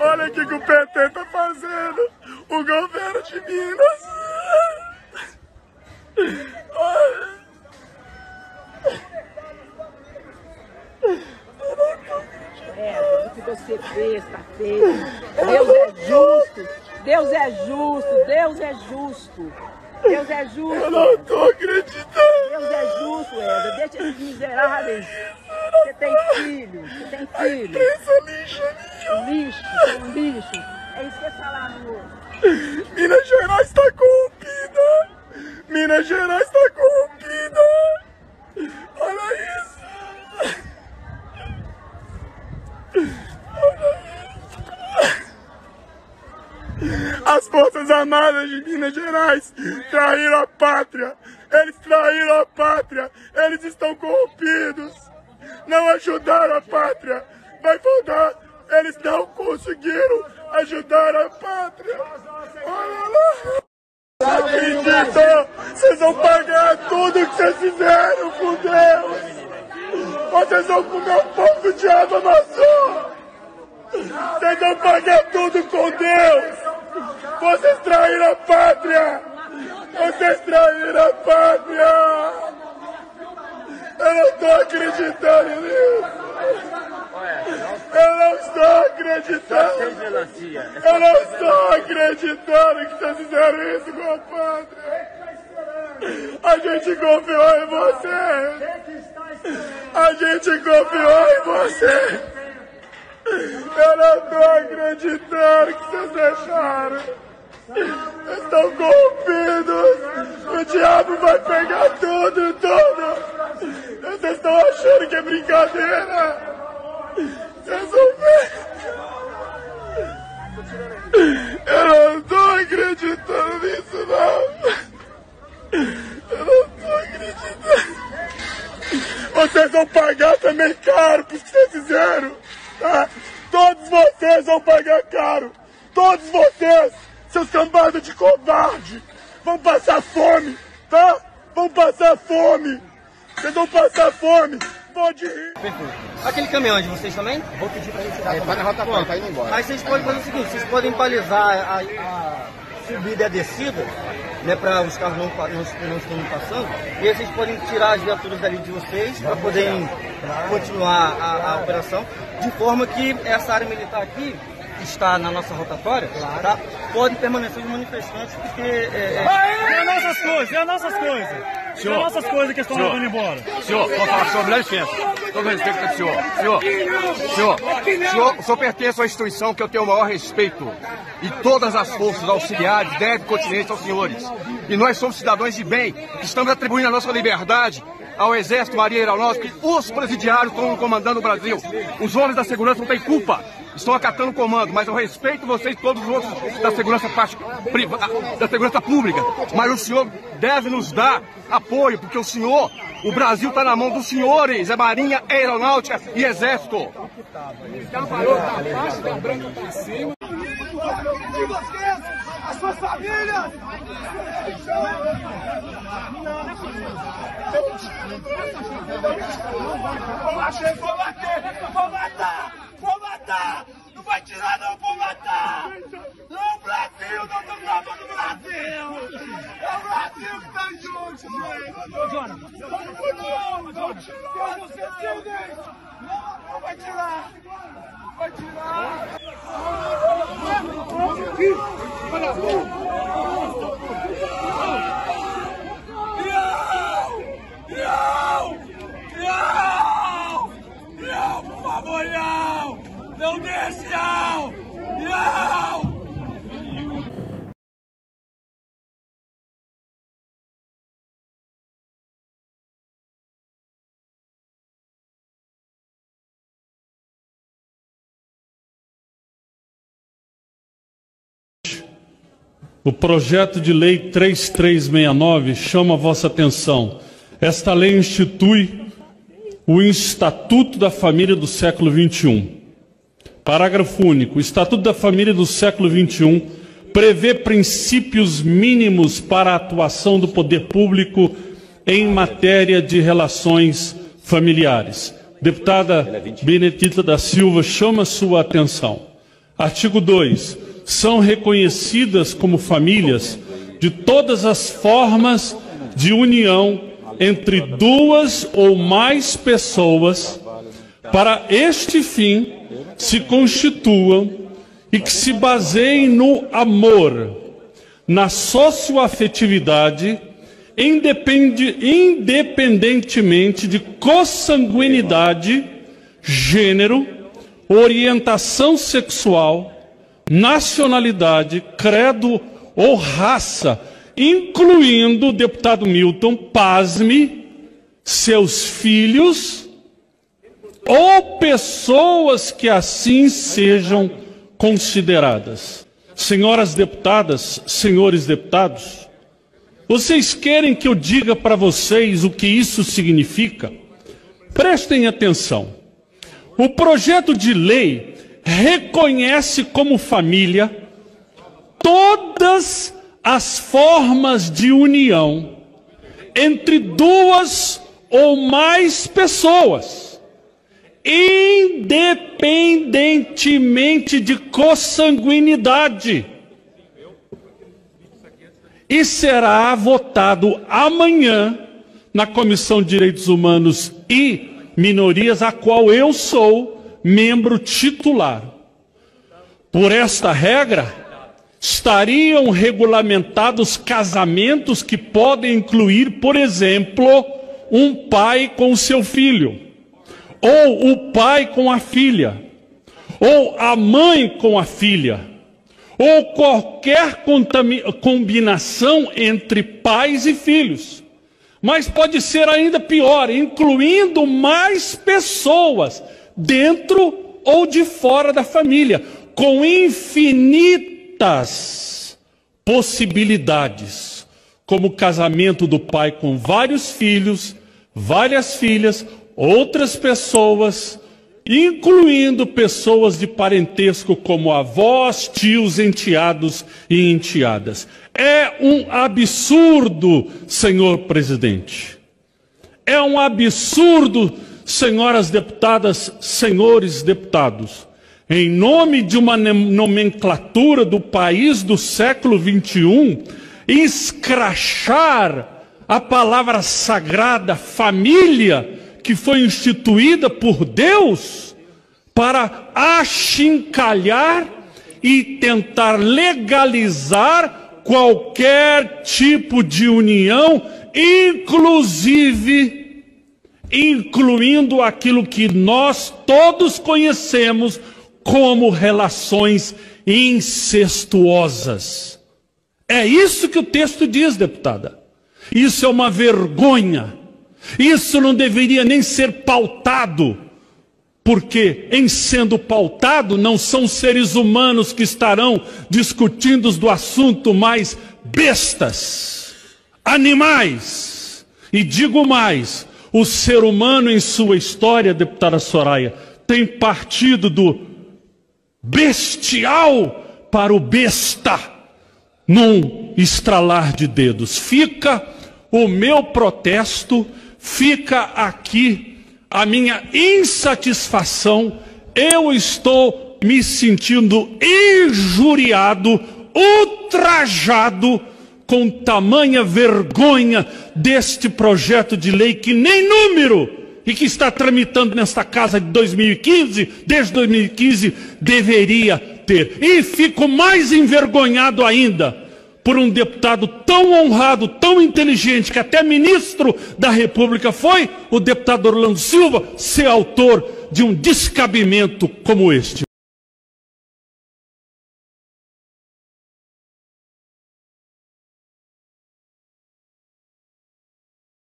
Olha o que, que o PT tá fazendo. O governo de Minas. Olha. É, o que você fez, tá feio. Deus é justo. Deus é justo. Deus é justo. Deus é justo. Eu não tô acreditando. Deus é justo, Eda. Deixa esses miseráveis. Você tem filho. Você tem filho. Essa lixa Lixo, tem lixo. É isso que você fala no. Minas Gerais está corrompida! Minas Gerais está corrompida! Olha isso! As Forças Armadas de Minas Gerais traíram a pátria! Eles traíram a pátria! Eles estão corrompidos! Não ajudaram a pátria! Vai faltar! Eles não conseguiram ajudar a pátria! Olha lá! Não acredito! Vocês vão pagar tudo que vocês fizeram com Deus! Vocês vão comer um pouco de água maçã! Vocês vão pagar tudo com Deus! Vocês traíram a pátria! Vocês traíram a pátria! Eu não estou acreditando nisso! Eu não estou acreditando! Eu não estou acreditando que vocês fizeram isso com a pátria! A gente confiou em você! A gente confiou em você! Eu não estou acreditando que vocês deixaram! Estão corrompidos! O diabo vai pegar tudo, tudo! Vocês estão achando que é brincadeira! Vocês ver! Eu não tô acreditando nisso, não! Eu não tô acreditando! Vocês vão pagar também caro por que vocês fizeram! Tá? Todos vocês vão pagar caro! Todos vocês, seus cambadas de covarde! Vão passar fome, tá? Vão passar fome! Vocês vão passar fome! Pode rir! Aquele caminhão é de vocês também? Vou pedir pra ele tirar. Ele tá na rota Pronto. tá indo embora. Aí vocês podem fazer o seguinte, vocês podem balizar a, a subida e a descida, né, para os carros não, não, não estão passando, e aí vocês podem tirar as viaturas dali de vocês para poderem continuar a, a operação, de forma que essa área militar aqui que está na nossa rotatória, tá? Pode permanecer os manifestantes, porque é, é, É as nossas coisas, é as nossas coisas. É as nossas coisas que estão Senhor. levando embora. Senhor, vou falar com senhor, dá licença. Todo respeito o senhor. Senhor, senhor, senhor, o senhor pertence a uma instituição que eu tenho o maior respeito. E todas as forças auxiliares devem continência aos senhores. E nós somos cidadãos de bem, estamos atribuindo a nossa liberdade ao Exército, Marinha Aeronáutica, os presidiários estão comandando o Brasil. Os homens da segurança não têm culpa. Estão acatando o comando, mas eu respeito vocês todos os outros da segurança da segurança pública. Mas o senhor deve nos dar apoio, porque o senhor, o Brasil está na mão dos senhores, é Marinha, Aeronáutica e Exército. vocês, as suas famílias. Bater, vou bater, vou matar, matar. Não vai tirar não, vou matar. É o Brasil, não tô gravando o Brasil. É o Brasil que tá junto, gente. Não, não, não tirar, você entendem? Não, não vai tirar. Vai tirar. Não! Não! Não! Não, por favor, não! Não deixe, não! Não! O projeto de lei 3369 chama a vossa atenção. Esta lei institui o Estatuto da Família do século XXI. Parágrafo único. O Estatuto da Família do século XXI prevê princípios mínimos para a atuação do poder público em matéria de relações familiares. Deputada Benedita da Silva chama sua atenção. Artigo 2. São reconhecidas como famílias de todas as formas de união entre duas ou mais pessoas, para este fim se constituam e que se baseiem no amor, na socioafetividade, independe, independentemente de consanguinidade, gênero, orientação sexual, nacionalidade, credo ou raça, incluindo o deputado Milton, pasme, seus filhos ou pessoas que assim sejam consideradas. Senhoras deputadas, senhores deputados, vocês querem que eu diga para vocês o que isso significa? Prestem atenção. O projeto de lei reconhece como família todas as formas de união entre duas ou mais pessoas, independentemente de consanguinidade. E será votado amanhã na Comissão de Direitos Humanos e Minorias, a qual eu sou membro titular. Por esta regra, estariam regulamentados casamentos que podem incluir, por exemplo, um pai com seu filho, ou o pai com a filha, ou a mãe com a filha, ou qualquer combinação entre pais e filhos. Mas pode ser ainda pior, incluindo mais pessoas dentro ou de fora da família, com infinito muitas possibilidades, como o casamento do pai com vários filhos, várias filhas, outras pessoas, incluindo pessoas de parentesco como avós, tios, enteados e enteadas. É um absurdo, senhor presidente. É um absurdo, senhoras deputadas, senhores deputados em nome de uma nomenclatura do país do século 21, escrachar a palavra sagrada família que foi instituída por Deus para achincalhar e tentar legalizar qualquer tipo de união, inclusive incluindo aquilo que nós todos conhecemos como relações incestuosas. É isso que o texto diz, deputada. Isso é uma vergonha. Isso não deveria nem ser pautado, porque, em sendo pautado, não são seres humanos que estarão discutindo do assunto, mas bestas, animais. E digo mais: o ser humano, em sua história, deputada Soraya, tem partido do bestial para o besta, num estralar de dedos. Fica o meu protesto, fica aqui a minha insatisfação. Eu estou me sentindo injuriado, ultrajado com tamanha vergonha deste projeto de lei que nem número e que está tramitando nesta casa de 2015, desde 2015, deveria ter. E fico mais envergonhado ainda por um deputado tão honrado, tão inteligente, que até ministro da República foi, o deputado Orlando Silva, ser autor de um descabimento como este.